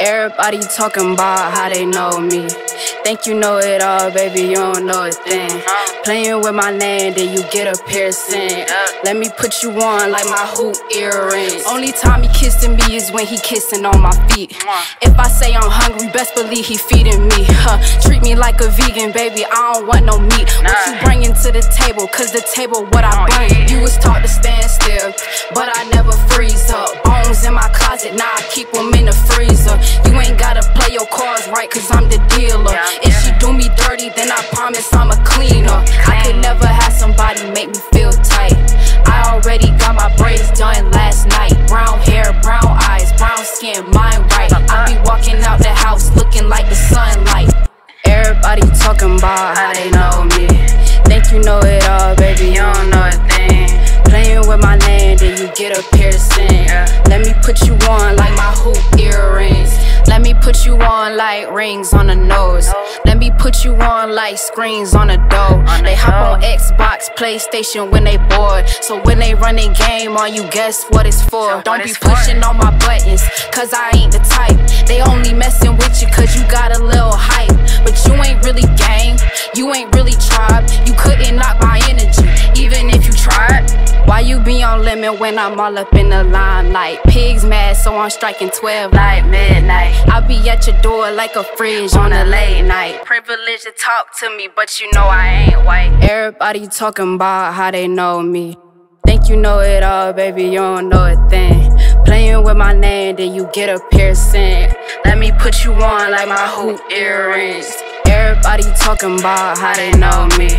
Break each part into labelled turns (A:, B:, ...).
A: Everybody talking about how they know me. Think you know it all, baby, you don't know a thing. Playing with my name, then you get a piercing. Let me put you on like my hoop earrings. Only time he kissing me is when he kissing on my feet. If I say I'm hungry, best believe he feeding me. Huh. Treat me like a vegan, baby, I don't want no meat. What you bringing to the table, cause the table what I bring. You was taught to stand still, but I never freeze up. In my closet, now I keep them in the freezer. You ain't gotta play your cards right, cause I'm the dealer. If she do me dirty, then I promise I'm a cleaner. I could never have somebody make me feel tight. I already got my braids done last night. Brown hair, brown eyes, brown skin, mind right. I be walking out the house looking like the sunlight. Everybody talking about how they know me. Think you know it all, baby, you don't know a thing. Playing with my name, then you get a piercing. Put you on like rings on the nose. Let me put you on like screens on the door. They hop on Xbox, PlayStation when they bored. So when they run a game on you, guess what it's for? Don't be pushing on my buttons, cause I ain't the type. They only messing with you cause you got a little hype. But you ain't really gang, you be on limit when I'm all up in the limelight? Pigs mad, so I'm striking 12 like midnight. I'll be at your door like a fridge on a late night. Privilege to talk to me, but you know I ain't white. Everybody talking about how they know me. Think you know it all, baby, you don't know a thing. Playing with my name, then you get a piercing. Let me put you on like my hoop earrings. Everybody talking about how they know me.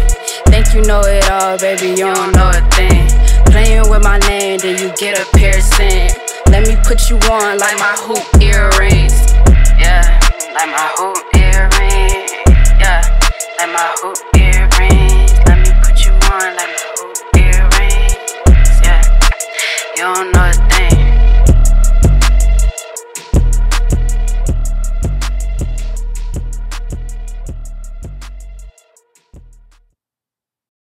A: Think you know it all, baby, you don't know a thing. Playing with my name, then you get a piercing. Let me put you on like my hoop earrings. Yeah, like my hoop earrings. Yeah, like my hoop earrings.